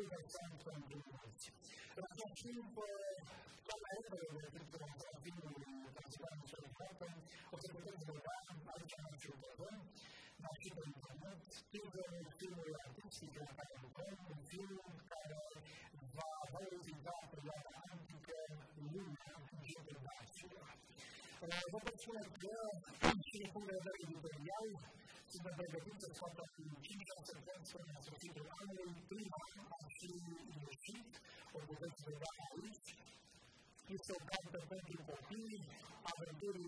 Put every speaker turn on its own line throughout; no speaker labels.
cui assenza anche questo. Perché cinque colleghe del
tipo the della Spagna sono fatte, ho sentito che va anche the cittadino,
ma ci dobbiamo chiudere il film artistica
per un
film che va valorizzato dall'antica luna
di Germania.
Dopo c'è anche un circolo editoriale dovrebbe appunto quanto chimica sentenza nella partita anno in prima a Shinji o dovrebbe vedere a Rich questo campo contro i bambini avventure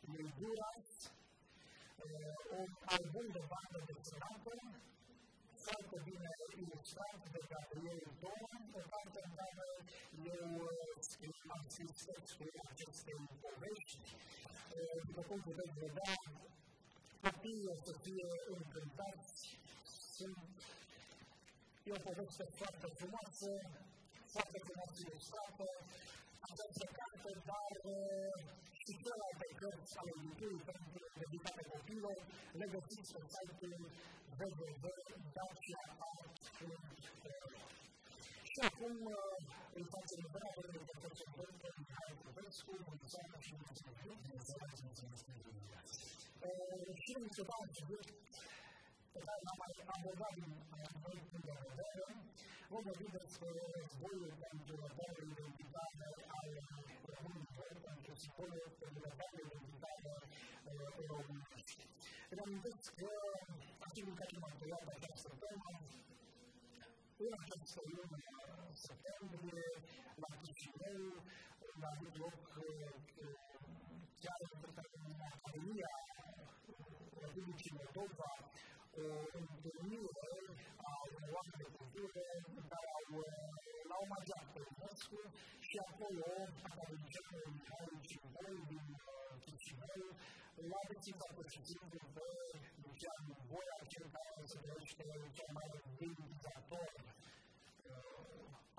le Duras. O al mondo vanno del Senato salto di una illustrante del Gabriele Dolan e parte andava le anzi stesso e anche stesso di proposito del Gabriele Sofia, Sofia, un cântat, sunt, e o poveste foarte frumoasă, foarte frumoasă ilustrată, această carte, dar și celelalte cărți ale Iubirii pentru dedicate copilor, le găsiți pe site-ul www.dacia.art.ro So, from the thoughts of the Bible, the thoughts of the Bible, the thoughts
of the school, the thoughts of the Bible, the thoughts of the Bible,
she was about to read that I might abandon my way to the Bible. One of the leaders for the Bible and the Bible will be done by our woman, and the Bible and the Bible will be done by our woman. And on this, I think we got to know the other parts of واحد سيوم سبتمبر واحد شمال واحد يوك كان بريطانيا قوية وبيجي întâlnire a oameni de cultură care au l-au omajat pe UNESCO și acolo academicianul Mihai Cimboi din Chișinău l-a deținut pur și simplu pe Lucian Boia, cel care se numește cel mai vindicator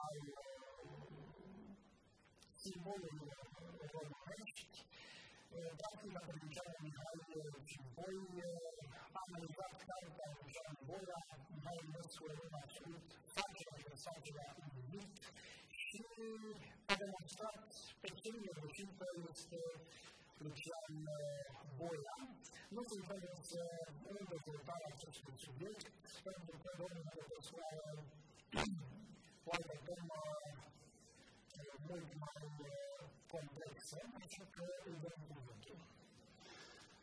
al simbolului românești dati la religione di Haile ci voi hanno dato carta di Gian Bora, ma il nostro è una sua faccia di messaggio a Ubuntu. Și a demonstrat pe cine reușim că este Lucian Boia. Nu se înțelegeți în dezvoltarea acestui subiect, pentru că domnul profesor Oare одной комплекса,
значит, ударной тревоги.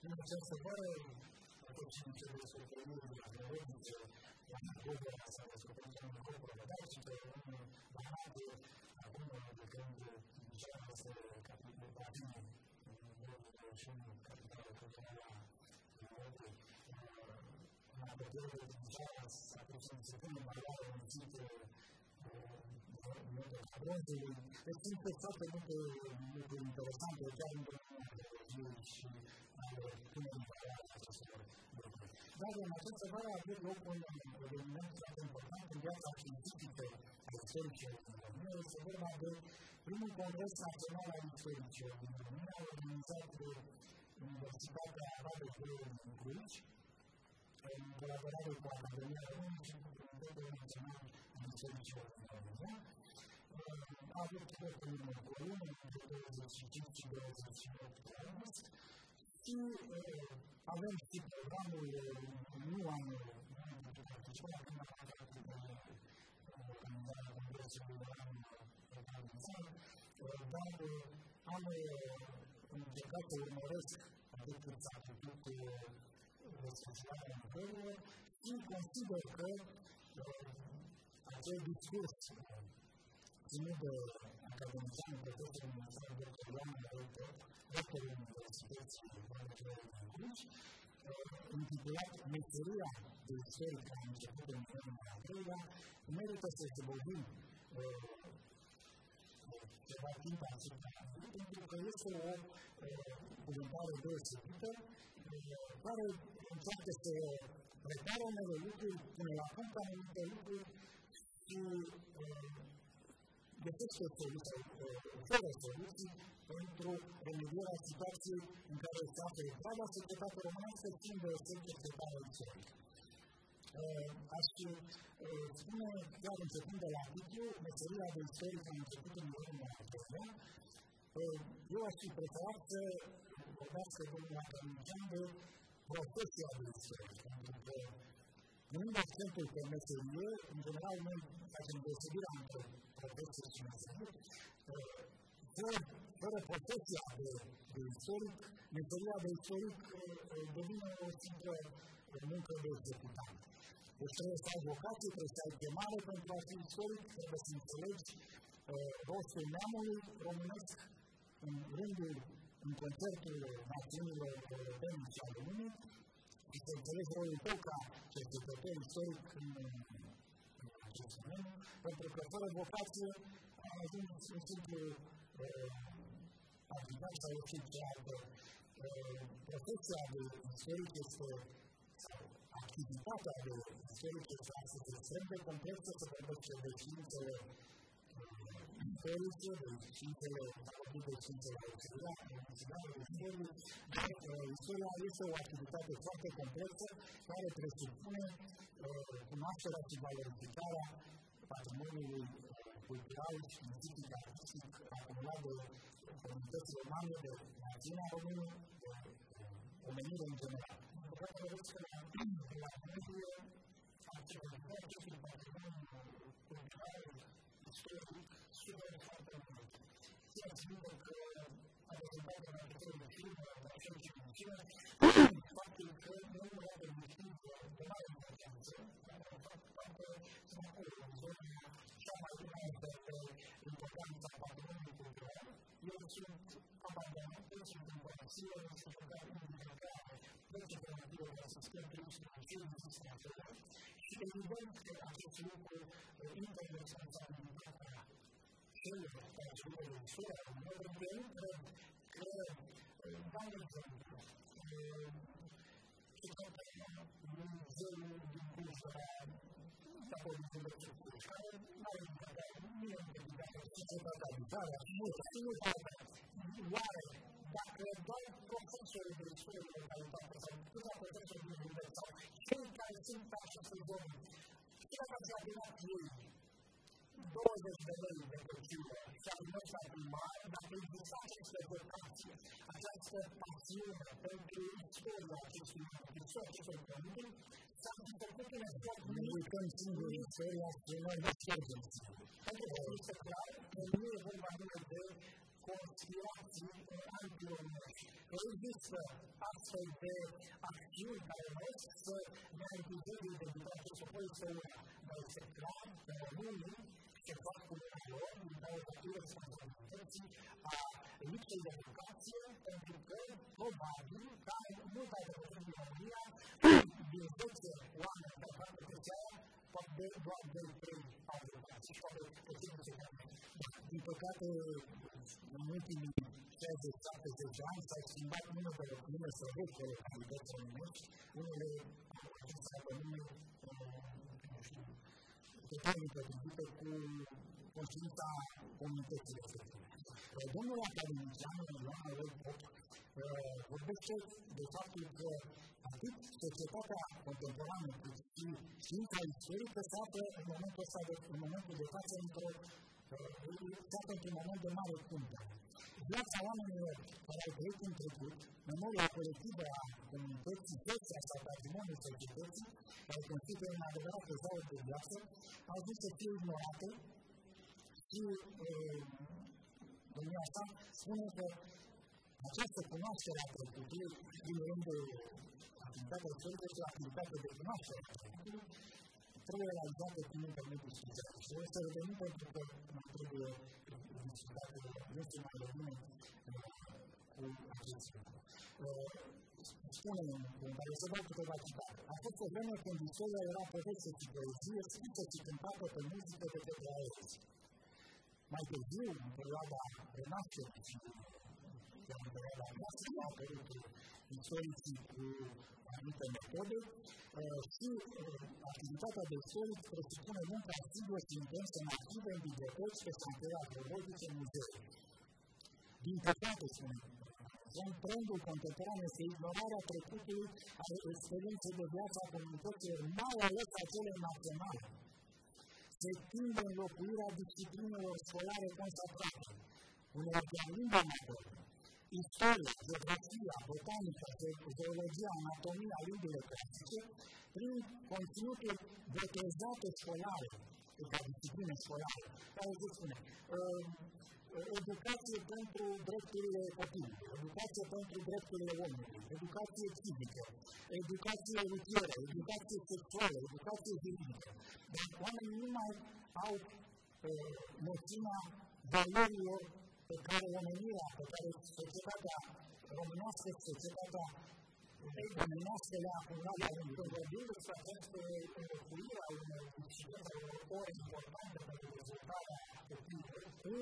Ну, сейчас такая, очень интересная
примерно,
проводите,
года советского программы «Кобра», да, сейчас мы богаты, огромные легенды, часто, как мы говорим, много получили, когда культура Европы,
надо делать
сейчас, соответственно, цветы, морали, титулы,
bronzului. Deci sunt foarte multe lucruri interesante, chiar în domeniul arheologiei și ale punerii
acestor lucruri.
Dar în această vară a avut loc un eveniment foarte important în viața științifică a istoricilor din România. Este vorba de primul congres național al istoricilor din România, organizat de Universitatea Arabei din Cluj, în colaborare cu Academia Română și cu Comitetul Național al Istoricilor din România a avut loc în Mongolul, între 25
și 28 august,
și avem și programul, nu am putut
participa, când am participat
la organizarea
congresului de an
organizat, dar am încercat să urmăresc atât cât s-a putut desfășurarea lucrărilor și consider că acel discurs تزيد كبنزين بتاخد المنزين بالقيام
ذكر السبيتي
انتباه مشروع للشركة عن جهود المنظمة العربية ميريتس تبوهين تبعتين تعصيب انتباه كويسة بالمبارة دوسي جدا فرد انتباه preparano le lucruri, până la companie de lucruri și găsește soluții, oferă soluții pentru remedierea situației în care se află întreaga societate românească, fiind de sector sectară istorică. Aș spune, chiar începând de la titlu, meseria de istoric a început în urmă acesta, eu aș fi preferat să vorbească domnul academician de profesia de istoric, pentru că Punând accentul pe meserie, în general, noi facem deosebirea între profesie și meserie, fără, fără profesia de, de istoric, meseria de istoric devine o simplă muncă de executat. Deci trebuie să ai vocație, trebuie să ai chemare pentru a fi istoric, trebuie să înțelegi rostul neamului românesc în rândul, în concertul națiunilor europene și ale lumii, și să înțelegi rolul tău ca cercetător istoric în Und der Professor hat gefragt, ob er sich mit dem Titel auf die Wasser gekippt hat, der Professor hat gesagt, dass er sich für Entonces, sí se le apunta el cinto de la velocidad, velocidad de la eso la de fuente compleja, claro, presupone máscara que valorificara patrimonio cultural, científica, artística, acumulado por el texto humano de la China Romano, convenido en general. La comedia,
arqueología, que es un сюда не хватало
тех снимок образования на котором фильма, на чем чемпионе, факты, ну, надо объяснить, маленькая танца,
факты, факты, самоколы, зоны,
самая главная, importanța patronului cultural,
eu sunt abandonat, eu sunt împărăție, eu sunt în libertate, eu sunt în natură de asistent, eu sunt în cel de
și evident
că acest lucru intră în responsabilitatea
quello che sta sulle lenzuola movimento crea un buon esempio che contiene
un zelo di cui sarà la politica del sociale, ma è una niente di dare
la fatalità, la soluzione uguale da dal
processo di produzione di mentalità presente, dal processo di libertà, senza il simpatico doni, che la facciamo da più
todos los terrenos de cultura. Sabemos afirmar la
utilización de vocación, această pasiune pentru istoria acestui acestui acestui pământ, s-a întâmplat în
efort nu uităm se fac cu lor din cauza irresponsabilității a lipsei de educație, pentru că, probabil, ca în multe alte regiuni din România, din 10 oameni care fac profesia poate doar de 3 au
educație și poate puțin de
Din păcate, în ultimii 60-70 ani s-au schimbat numele, nume străvechi de localități românești, unele acestea pe nume puternic potrivită cu conștiința comunității respective. Domnul academician Ioan Aloy Pop vorbește de faptul că atât societatea contemporană cât și știința istorică se află în momentul ăsta de, în momentul de față într-o se află într-un moment de mare cuntă. gracias a un para el proyecto Integrid, memoria colectiva con Integrid, gracias al patrimonio de Integrid, el concepto de una verdad que sabe que viaje, hay un sentido ignorante y, eh, de una forma, uno que acesso conosce la cultura, quindi rende l'attività del centro sull'attività che conosce la cultura, trebuie realizate prin intermediul specialist. Și să revenim pentru că nu trebuie discutat nu se mai rămâne cu acest lucru. Spune în care să dau câteva citate. A fost o vreme când istoria era poveste și poezie, scrisă și cântată pe muzică de către aezi. Mai târziu, în perioada renașterii și în perioada noastră, a apărut istoricii cu anumite metode și activitatea de istoric presupune munca asigură și intensă în arhive, în biblioteci, pe șantiere arheologice, în muzee. Din păcate, spune în trendul contemporan este ignorarea trecutului a experienței de viață a comunităților, mai ales a celor naționale. Se tinde înlocuirea disciplinelor școlare consacrate, unor de-a lungă metodă, istoria, geografia, botanica, zoologia, anatomia, limbile clasice, prin conținutul botezate școlare, ca discipline școlare, care se spune, uh, educație pentru drepturile copilului, educație pentru drepturile omului, educație civică, educație rutieră, educație sexuală, educație juridică. Dar oamenii nu mai au uh, noțiunea valorilor pe care România, pe care societatea românească, societatea românească le-a acumulat la rând. Când vorbim
despre această înlocuire a unor discipline, a unor ore importante pentru dezvoltarea copilului,
cu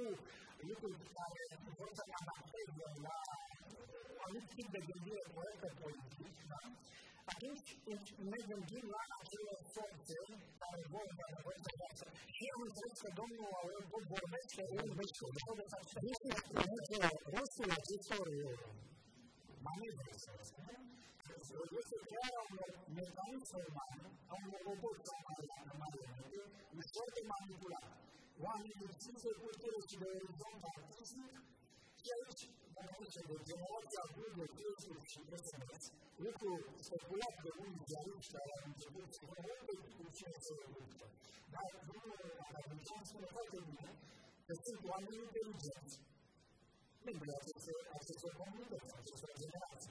lucruri care vor să amateze la anumit tip de gândire corectă politică, Atunci îți mergem la acele forțe care vor de la voința voastră. Și am înțeles că domnul Aurel Bob vorbește în veșnicul de tot de fapt. Este spunește rostul acestor
manevre, să spunem,
este chiar un mecanism uman, un robot sau mai dacă mai departe, ușor de manipulat. Oamenii sunt de putere și de orizont
artistic
și aici analizando de modo agudo todos os investimentos, o que especular que o idealista era um discurso que não é um discurso a pessoa comunica, a pessoa generosa.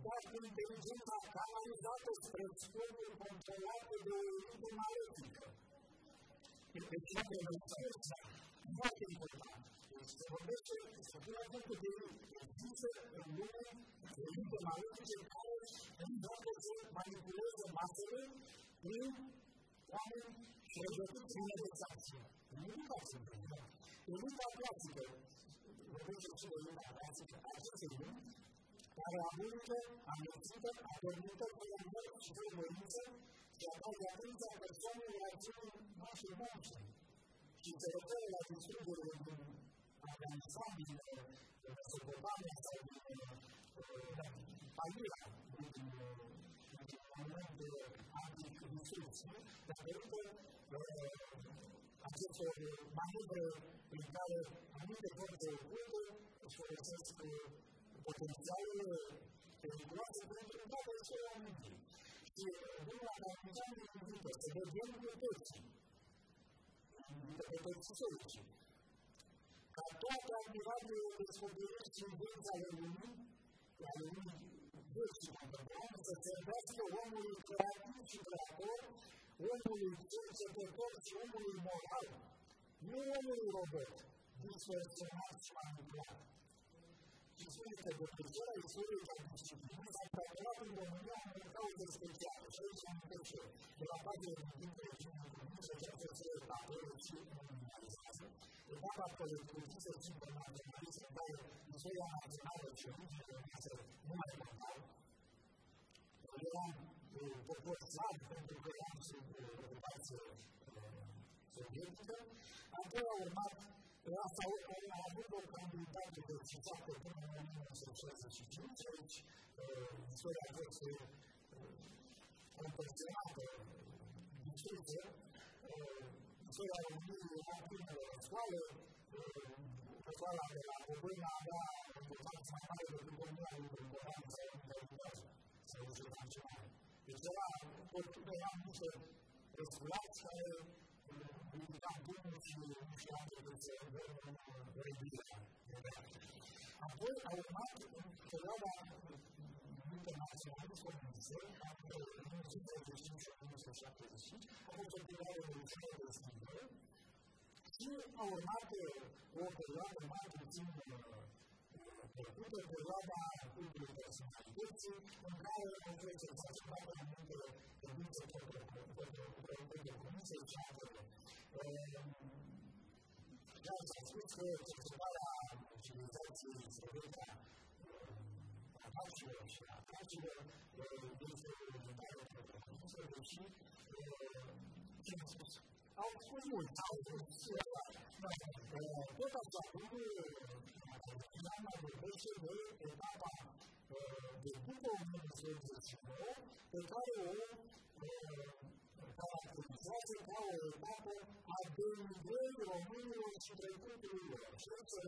Dar inteligência a canalizar os preços todo o controlado do uma. E a gente vai ter que voltar.
Se você, se você não
conoce
el mundo,
el mundo maravilloso, el poder, el hipócrita, manipuloso, basura, y también que yo tiene desacción.
El mundo práctico,
el mundo práctico,
lo que yo soy el mundo práctico, así se
ve, para abrirlo a mi chica, a todo el mundo, a todo el mundo, a todo el mundo, que a toda la gente, a persona, a la chica,
más y más,
y sobre todo la actitud de la organización, secondaria allora naturalmente anche il risorse da vedere accesso manere il dare a mille cose del mondo cioè potenziale per il
per il quale solamente
che una da un giorno di vita se tutti
da per
toate admirabilele descoperiri și invenți ale lumii, ale lumii vieții contemporane, să servească omului creativ și creator, omului cercetător și omului moral, nu omului robot, distorsionat și manipulat. Și spune că depășirea istoriei ca disciplină s-a practicat în România în cauze speciale,
și aici am întâlnit
de la pagina din
regiunea comunistă, ceea ce
se
apără și
nominalizează, etapa colectivistă și internaționalistă, în care istoria națională și religiile noastre nu mai contau. Eram popor slab pentru că eram sub ocupație sovietică. Apoi a urmat Asta a avut o candidată de citată până în 1965, aici istoria a fost compensionată distrusă, 虽然我们也有赚了，也有不赚了的啦。我归纳，我们上海的面，我们说的比较，比较少的。浙、的是，是不少的。我一般都是，都是广东的面比较多一点。对吧？啊，对，还有上海的，internationale Organisation
hat die südeuropäische Bundeswirtschaft gesichert,
un die Bilder der
Schäden
Hier auch Marke, wo der Lage Marke sind, der gute Bewerber und
die
Personalität sind, und gerade auf welche Zeitsprache die der Winzer
der Kommissionsschaffe
ja, das ist gut, das ist eine
Zivilisation, das ist Calcio, a calcio dentro non si
ha un po' molto autorizia, ma poi passa come la invece del Papa per fare un caratterizzato come il Papa a del vero numero 53 senza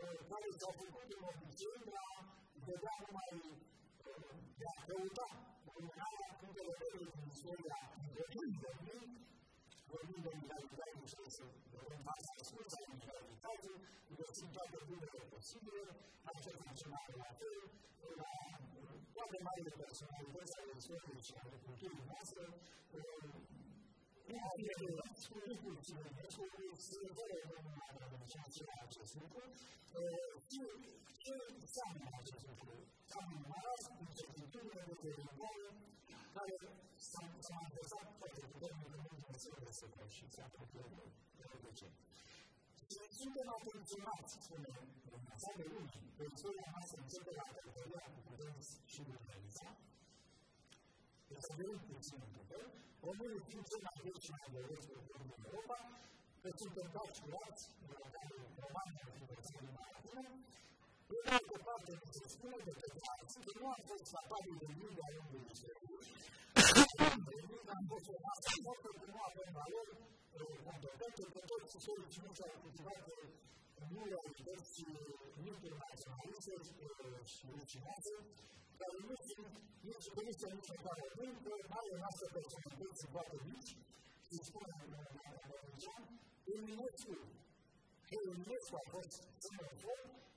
poi dopo l'ultimo vicenda vediamo mai la caduta comunale appunto le cose che bisogna intervenire voglio
ricalcare in senso non basta scusa in realtà lo si fa per tutto è possibile anche
funzionare la fede e la quale mai le
persone in questa lezione ci hanno potuto rimasto nu puțin se referă la menționarea acest lucru.
Ce înseamnă acest
lucru?
Înseamnă maras, incertitudine de dezvoltare, care s-a
manifestat foarte puternic în ultimele secole secole și se apropie de ce.
Suntem atenționați, spune Dumnezeu de unii, pe istoria noastră începe la călătoria cu
putenți și Dumnezeu,
este venim puțin în putere, românii fiind cei mai vechi și mai băieți pe din Europa, că suntem dați curați, de la care romanii au fost mai acum, pe de altă parte, mi se spune de către alții că nu am fost capabili de nimic de-a lungul istoriei. Am fost o masă fortă că nu avem valori competente, că toți istoricii nu s-au cultivat în realități internaționaliste și da Lucy, niech byliście ludzie parodynki, ale nasze personalizacje Batowicz, i
wspólne
wyglądania
Batowicza,
umiejętnie kierownictwa przez Cynowo,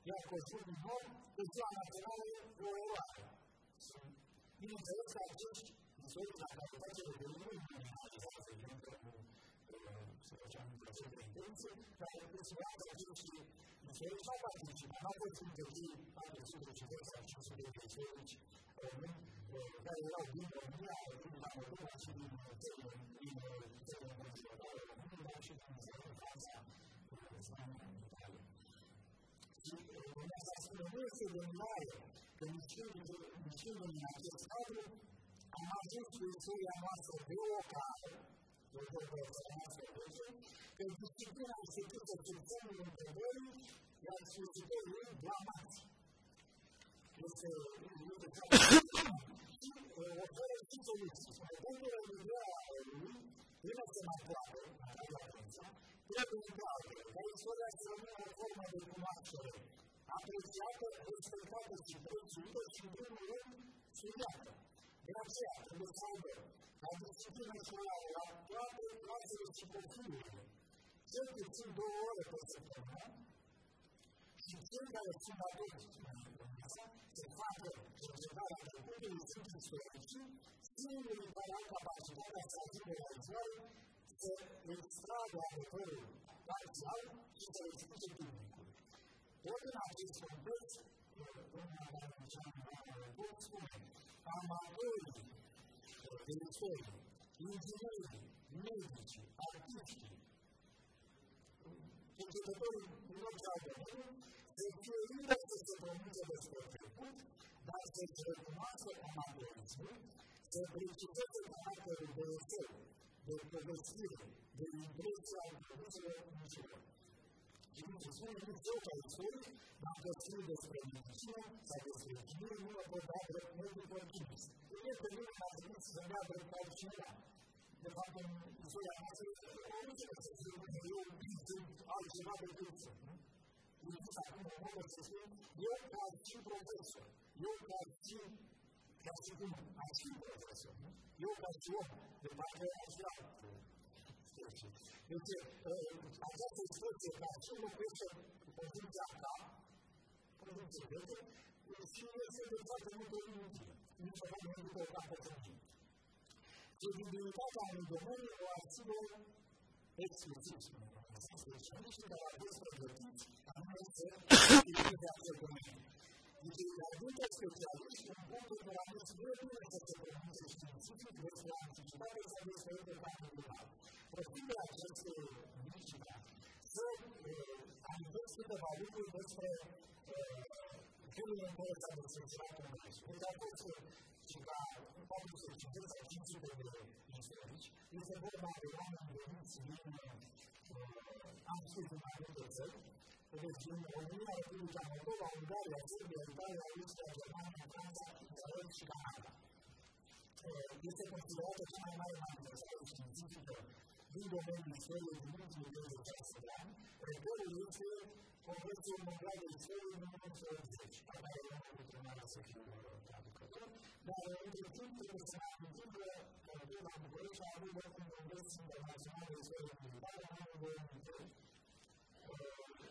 jako drugi dom, to działa naturalnie URA. Mimo to jest ta część, która na kartacie do Wielkiej
Organizacji Rynkowej, 所讲的这个因此，
在不希望的就是，所以上半体只它就是走进发展速度是在上升速度的所以我们呃在要我们要注意到我们要去这个这个这个我们说
到我们应该去这个方向，呃，三年一代。
所以我们在这个日子的外，跟去年的去年的这个操作，我们就是虽然我是六个。O poveste noastră veche, că disciplina este pusă sub semnul întrebării, iar sfârșitorii ei blamați. Este, este și oferă și soluții. Spune, punctele de vedere ale lui, până se mai poate,
mai atenția,
trebuie de altele, ca istoria să rămână o formă de cunoaștere, apreciată, respectată și prețuită și, în primul rând, studiată. Grazie a Alessandro, la disciplina solare ha quattro classi di disciplina. Certo su due ore per si cerca sulla politica, si fa per cercare dal punto di vista storici, si migliorerà la capacità la ragione se l'estrada è quella, parziale, ci sarà il
punto di pubblico.
Ora, in questo non abbiamo già
un po'
amatori, professori, ingegneri, medici, artisti, i giocatori non giocano, se più libero che si comincia lo sport, da essere rimasto amateurismo, se principale carattere del sé, del progressivo, dell'impresa, del
museo, del museo,
Ежедневно все происходит на последней странице, соответственно, мир ну, обладает многим логичностью. И это мир находится за рядом полчаса. Но потом все логичности, все убийцы, а еще надо убийцы. И таким образом, я хочу профессию, я плачу Я плачу
профессию,
я плачу, я плачу, я плачу,
ca și
cum, ca și profesor, eu ca și om, de partea aș vrea deci, această expresie, ca și locuiește poziția ta, cum nu se vede și este de foarte multe
inutile.
Niciodată nu după o capă Credibilitatea unui domeniu o abține
exclusiv, specialiștii care au fost pregătiți
anume să utilizeze acel domeniu. Deci, aduncă specialiști în punctul de la nu e bine să se pronunțe
științific
despre anticipare sau despre alte parte globale. Profit de aceste
mici
să amintesc câteva lucruri despre felul în care s-a desfășurat
congresul.
Deci a fost ceva, poate să citesc sau 500 de
istorici,
este vorba de oameni veniți din, am spus, din mai multe țări, perché se non ognuno di noi già prova a andare a Serbia, Italia, Russia, Germania, Francia, Israele, Chicago. Questo è considerato come mai un manifestato scientifico lungo nel mistero dell'ultimo giorno del Castellan, e poi invece con questo mondiale del solo non consorzi,
magari non può tornare a seguire il carico.
Ma oltretutto questa cultura
europea in Grecia aveva un congresso internazionale di solo militare, non lo vuole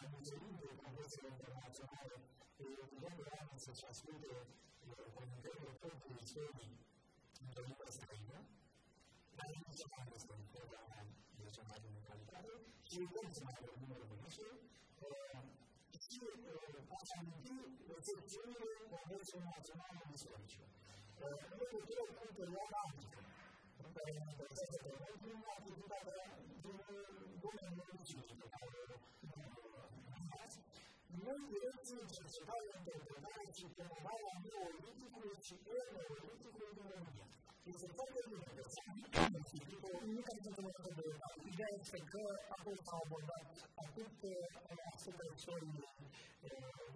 al presidente
del congresso internazionale e Guglielmo Ramos trasmette con un grande ponte dei suoni in lingua straniera, la religione è questa ancora le giornate in qualità,
si ripensa al numero
di mesi,
si passano più le sezioni del congresso
nazionale di storici.
Noi dobbiamo controllare anche un'attività di un governo di cibo, Mungu wetu Yesu tutakaye tukomboa moyo
ulikuwa chikweno ulikuwa mmoja.
Isipende ni kitu nika tunaona kwamba igai sekwa hapo kwamba akupe asubuhi sori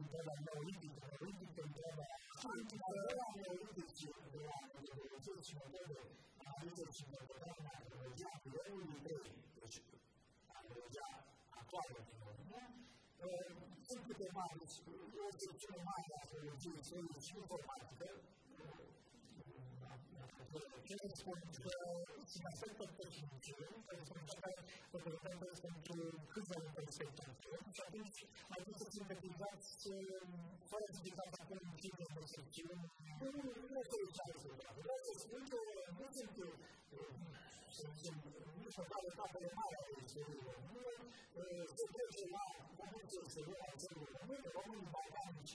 ndaba ya hivi hivi ndaba santi ya hivi ndaba ya hivi ndaba ya 呃，这部的话，就是这个准确话，要录制。所以需要的话，
Cele spun că
se așteaptă tehnice, care sunt reprezentante pentru câțiva ani perspective și atunci mai trebuie să sintetizați
fără să dizați acum în timp de perspective.
Nu este o cealaltă Vreau să spun că nu sunt nu se pare capele mari ale istoriei române, se trece la momentul exterior al țării române, românii balcanici,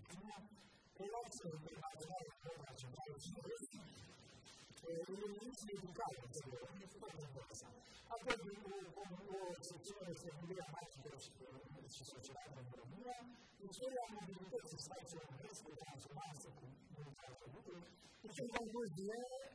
români,
foarte bine că se recunoaște. Asta e cele române sociale transilvania, pentru că această organizație de istorie și transilvania, și de la principale, comunități româniști în dezvoltată în foarte interesant și foarte bun. Istoria, istoria originală, între istoria națională și universală, despre Bucovina, despre popoarele din monarhia austro-ungară, relațiile din monarhia română, relațiile internaționale cu Europa Centrală și Uniunii medicale, înțeleg,
este foarte interesant.
Apoi, o secțiune despre Uniunea Magică
și Societatea în România,
istoria mobilității
spațiului românesc, cu transformanță cu multe alte lucruri,
deci, în concluzie, foarte multe aspecte. Și tiparea vieții de familie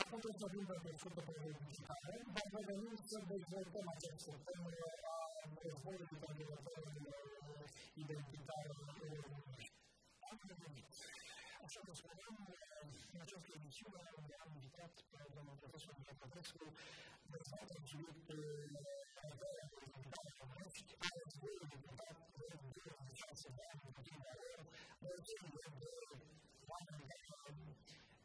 a potem zrobimy pierwszy do powodu digitale. Bardzo wiem, co będzie temat eksportem, a rozwoju digitalizacji identyfikacji.
Osoby wspaniałe, na często wróciła, miałam witat, pamiętam profesor na Kowalsku,
nazwała dźwięk ale z góry witat, dużo
czasu dałem, godzina,
ale dziękuję, że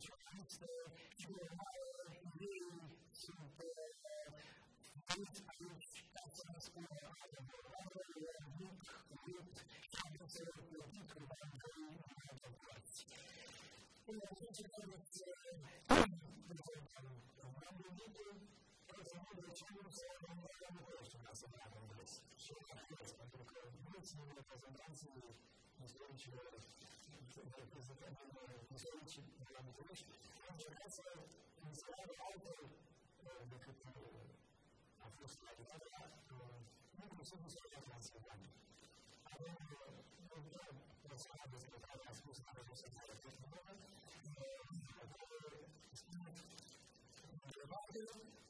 чувствуется, что евреи Thank you
устойчивое языкомание, устойчивый язык,
он является национальным автором,
как это автострады, ну, по сути, своей трансформации.
Они нужны
национальность, которая искусственно развивается в технологии,
и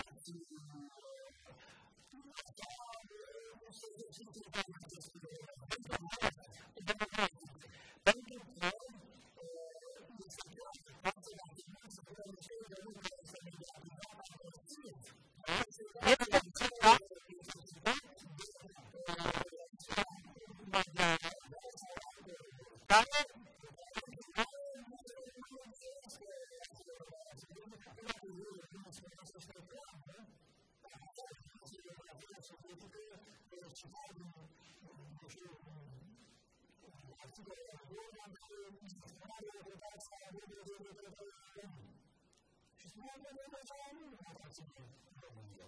something from you.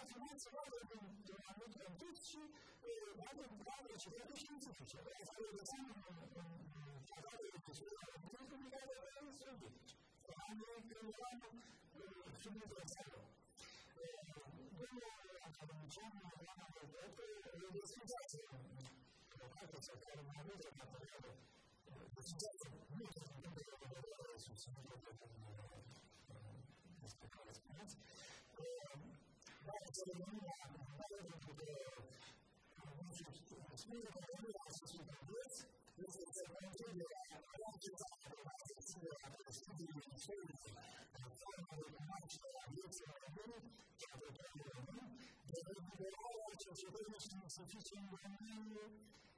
Alternatywą dynamik produkcji
mogą prawić w jakiś instytucji.
Jest ale decyzją zawodu instytucji,
których nie wiadomo zrobić.
Mamy kreowaną
cywilizację. Było ograniczone na Europę
decyzacją.
To jest materiał
decyzacji.
собственно, несколько раз понять.
Thank you.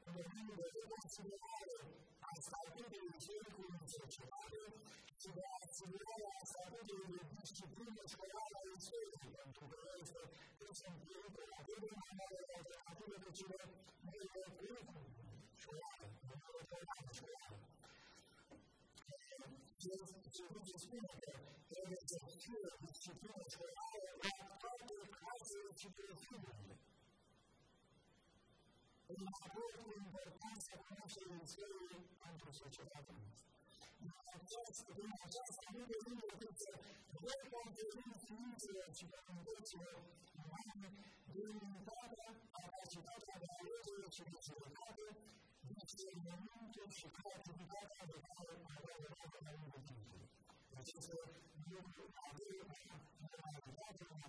Например, семинары «Оставили ячейку сочетания», семинары «Оставили дисциплину человека и света»,
там, что говорится, этим клиникам,
а потом надо оттуда начинать делать клинику
человека, которого человека человека.
Через сегодня спинка, это дисциплина человека, как только красили четыре
фигуры
nos recuerda la importancia
de nuestro ministerio ante la sociedad.
Наконец, мы часто будем двигаться в этом дефиниции человеческого внимания, гуманитара, а читателя доверия через человека, личные моменты, шикарные результаты, которые мы
можем
Значит, мы говорим о результате, на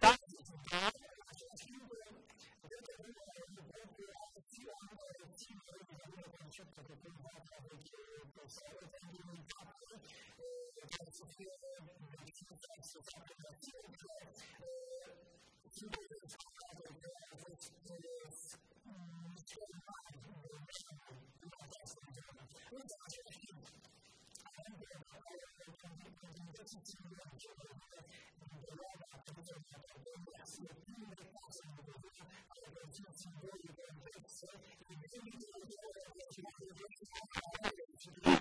Да. Thank you. Thank you.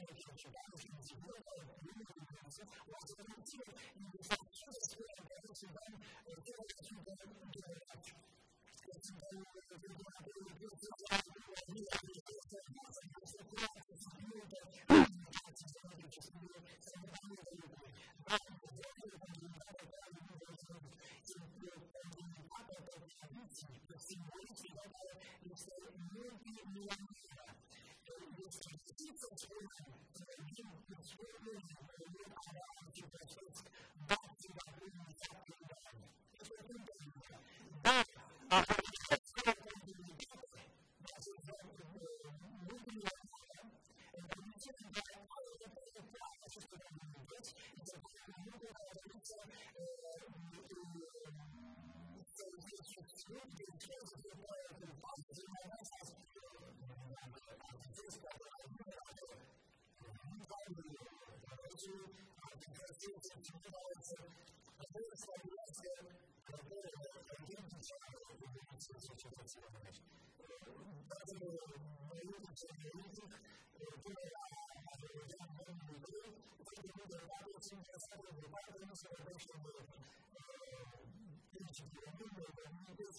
这个社
区关注是几个方面的，一个是可能是我这个这个你在这个社会里面是跟呃这个去跟这个这个这个这个这个这个。is, is, is, is, is,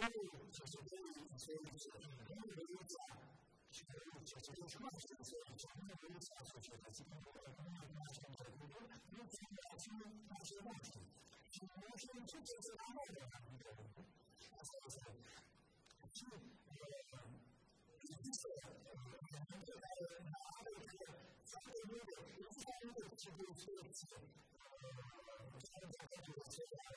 Dalej, co zrobili w swoim życiu, nie rodzica,
czy to rodzice, czy też macie w swoim życiu, nie rodzica, co się tacy pomagają, nie macie do tego,
no przyjaciół nasze właśnie. Czy można uczyć się na
nowego na wideo? A
co
jest tak?
Czy rodzice, na Amerykę, co to mówię, ja co mówię, czy to jest inspekcja? Czy to jest inspekcja? Czy to jest inspekcja?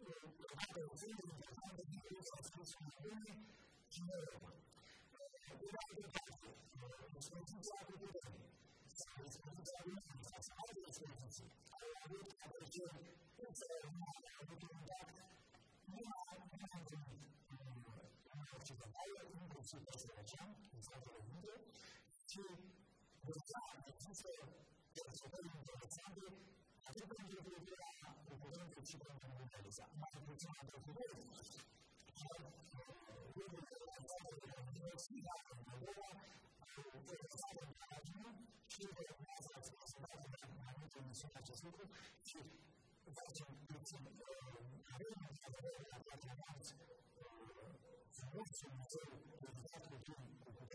Uwaga uczynił, że rządy nie są związane z Uwagę patrzeć, rozpoczyna wydarzenie. Rozpoczyna wydarzenie, zasady rozpoczyna. Ale wydarzenie będzie ucelowne, to wydarzenie nie ma
czy zadaje innych czy pośrednio, zadaje
to jest odpowiednie do zasady, 这个问题就是说，
我们政府机关能不能改一下？
那是不是这样的？如果因为其他很多这个发展当中，是这个发展出现到的
很多这种情况，只是说去
造成一种呃，没有这个大家这样子，呃，怎么去做这
个发展这种过程？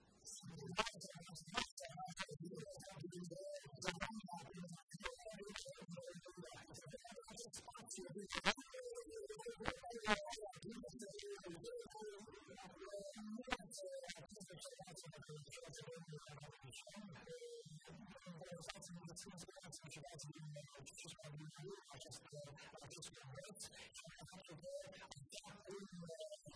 I just, uh,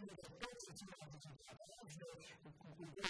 次のアンティーション。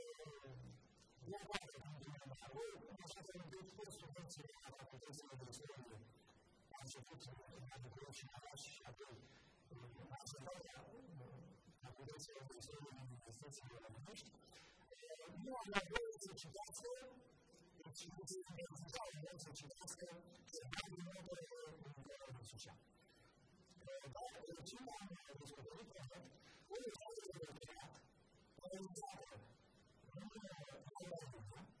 Była na wielce czytacy, ci ludzie wyglądają wielce czytacy, że bardzo mogą do życia. Tak, rodzina, to jest bardzo dobry temat. To jest zatem. Nie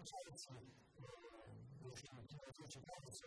получается, если не очень кажется,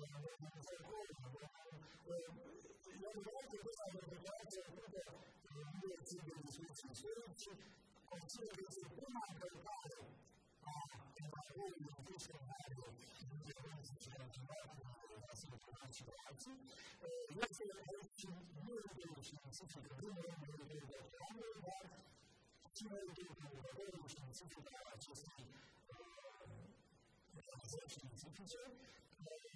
народному закону. Я не знаю, что это организация, которая имеет себе действительно следующий, а все эти прямые контакты, а добровольно пишут надо, где мы сейчас живем, нас это ситуации, если я хочу выразить специфику, думаю, что это реально, чего я думаю, что специфика честной, значительной специфики,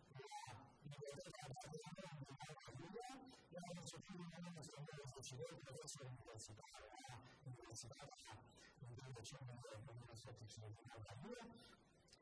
universidad, universidad, universidad, universidad, universidad, universidad,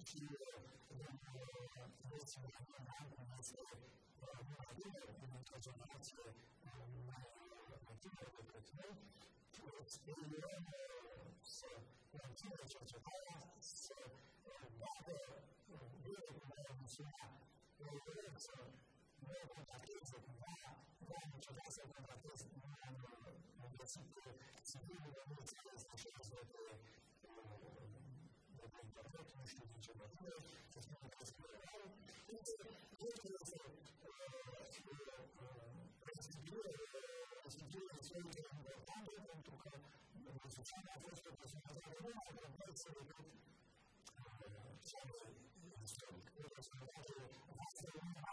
случае если молодые будут развивать активно подразделение, то эксперимент с активной чертогами, с багой, выработанной сюда, является новым ответом на главную чертогу, как ответ на принципы цивильного медицинского через проблем зарплаты, что ничего не было, со стороны Каспирова. Это является распределение своего денежного фонда, он только совершенно просто посмотрел. Это создатель власти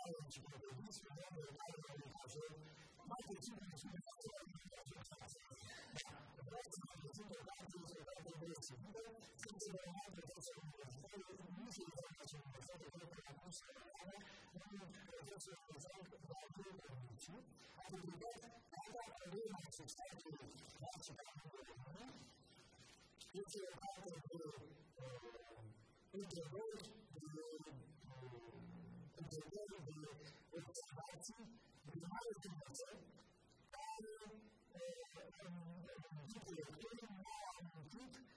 Аллен Чипоголис, Финляндия, Италия, Литважен. Мать Тимон Чипоголис, Финляндия, Литважен. Власти seguro sin señalar que es un ministerio muy importante en nosotros como tenemos ahora un proceso de desarrollo de la mucho a tu primer cada problema que está aquí básicamente de la mano y que es parte de entender de entender de observarse de tomar información para un tipo de lectura, un tipo de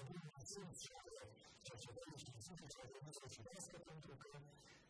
Sie sind sehr gut, dass Sie.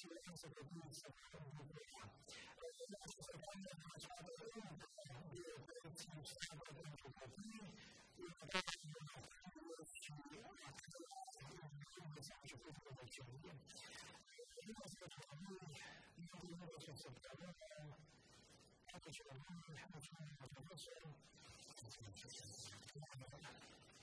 situations of abuse and depression. This is a pandemic which I believe will be a great team struggle in the community. We are going to have to do this to capitalize on the improvements of the people of Chile. We also have to do the innovations of government, packaging of money, how to do the innovation, and the